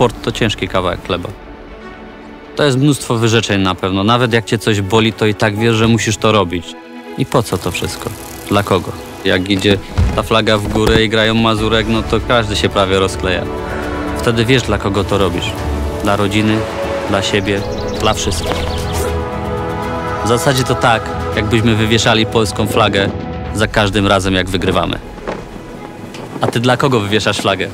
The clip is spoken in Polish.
sport to ciężki kawałek chleba. To jest mnóstwo wyrzeczeń na pewno. Nawet jak cię coś boli, to i tak wiesz, że musisz to robić. I po co to wszystko? Dla kogo? Jak idzie ta flaga w górę i grają Mazurek, no to każdy się prawie rozkleja. Wtedy wiesz, dla kogo to robisz. Dla rodziny, dla siebie, dla wszystkich. W zasadzie to tak, jakbyśmy wywieszali polską flagę za każdym razem, jak wygrywamy. A ty dla kogo wywieszasz flagę?